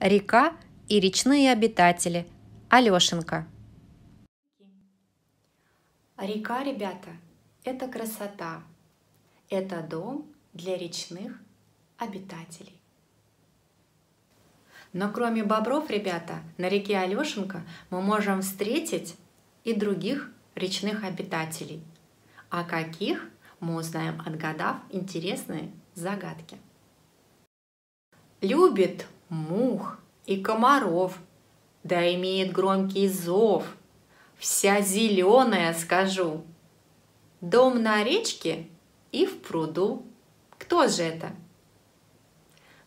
река и речные обитатели. Алешенька. Река, ребята, это красота. Это дом для речных обитателей. Но кроме бобров, ребята, на реке Алешенка мы можем встретить и других речных обитателей. А каких мы узнаем, отгадав интересные загадки. Любит мух и комаров, да имеет громкий зов. Вся зеленая, скажу. Дом на речке и в пруду. Кто же это?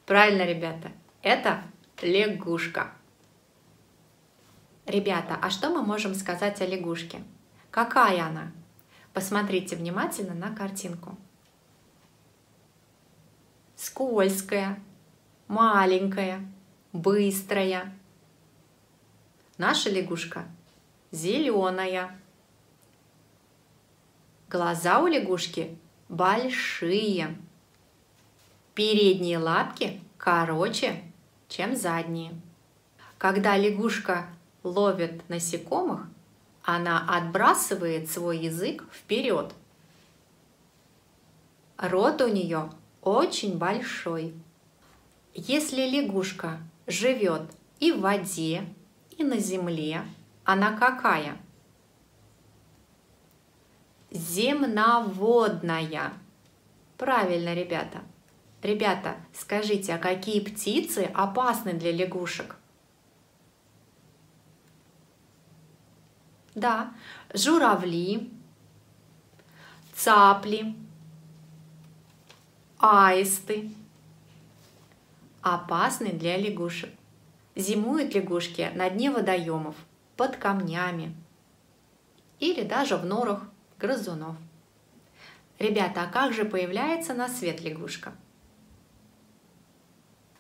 Правильно, ребята, это лягушка. Ребята, а что мы можем сказать о лягушке? Какая она? Посмотрите внимательно на картинку. Скользкая, маленькая, быстрая. Наша лягушка зеленая. Глаза у лягушки большие. Передние лапки короче, чем задние. Когда лягушка ловит насекомых, она отбрасывает свой язык вперед. Рот у нее очень большой. Если лягушка живет и в воде, и на земле, она какая? Земноводная. Правильно, ребята. Ребята, скажите, а какие птицы опасны для лягушек? Да, журавли, цапли, аисты. Опасны для лягушек. Зимуют лягушки на дне водоемов, под камнями или даже в норах грызунов. Ребята, а как же появляется на свет лягушка?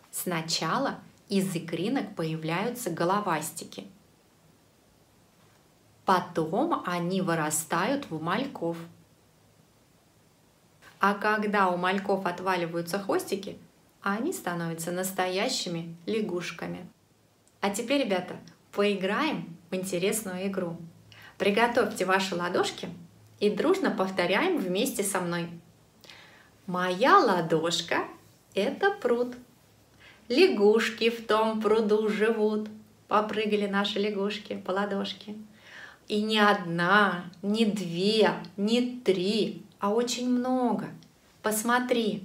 Сначала из икринок появляются головастики – Потом они вырастают в мальков. А когда у мальков отваливаются хвостики, они становятся настоящими лягушками. А теперь, ребята, поиграем в интересную игру. Приготовьте ваши ладошки и дружно повторяем вместе со мной. Моя ладошка – это пруд. Лягушки в том пруду живут. Попрыгали наши лягушки по ладошке. И не одна, не две, не три, а очень много. Посмотри.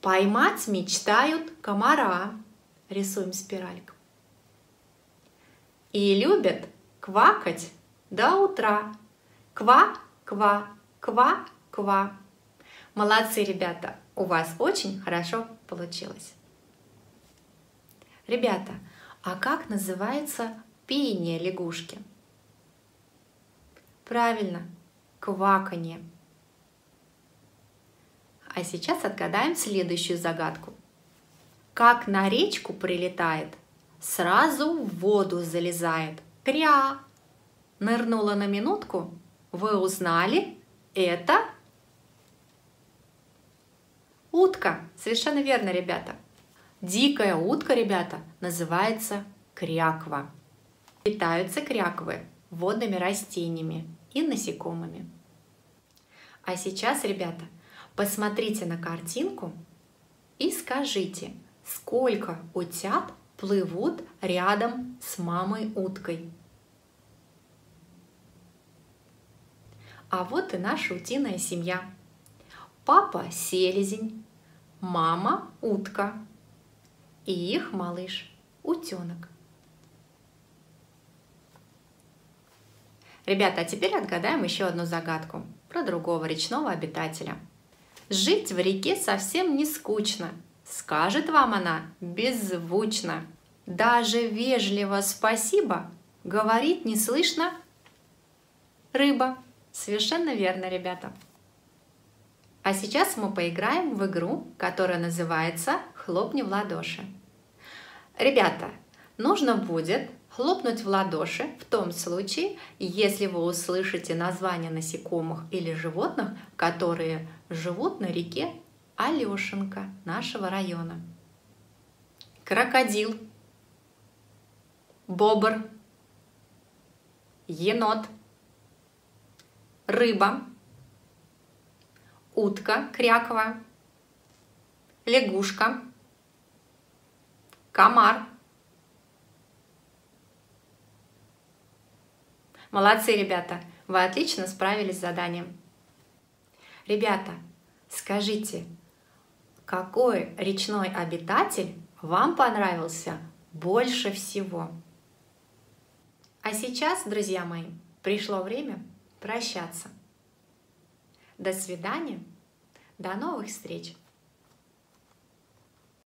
Поймать мечтают комара. Рисуем спиральку. И любят квакать до утра. Ква, ква, ква, ква. Молодцы, ребята, у вас очень хорошо получилось. Ребята, а как называется пение лягушки? Правильно, кваканье. А сейчас отгадаем следующую загадку. Как на речку прилетает, сразу в воду залезает. Кря! Нырнула на минутку. Вы узнали? Это утка. Совершенно верно, ребята. Дикая утка, ребята, называется кряква. Питаются кряквы водными растениями, и насекомыми. А сейчас, ребята, посмотрите на картинку и скажите, сколько утят плывут рядом с мамой уткой. А вот и наша утиная семья. Папа – селезень, мама – утка и их малыш – утенок. Ребята, а теперь отгадаем еще одну загадку про другого речного обитателя. Жить в реке совсем не скучно, скажет вам она беззвучно. Даже вежливо спасибо говорит не слышно рыба. Совершенно верно, ребята. А сейчас мы поиграем в игру, которая называется «Хлопни в ладоши». Ребята, нужно будет хлопнуть в ладоши в том случае, если вы услышите название насекомых или животных, которые живут на реке Алешенка нашего района. Крокодил, бобр, енот, рыба, утка кряковая, лягушка, комар. Молодцы, ребята, вы отлично справились с заданием. Ребята, скажите, какой речной обитатель вам понравился больше всего? А сейчас, друзья мои, пришло время прощаться. До свидания, до новых встреч!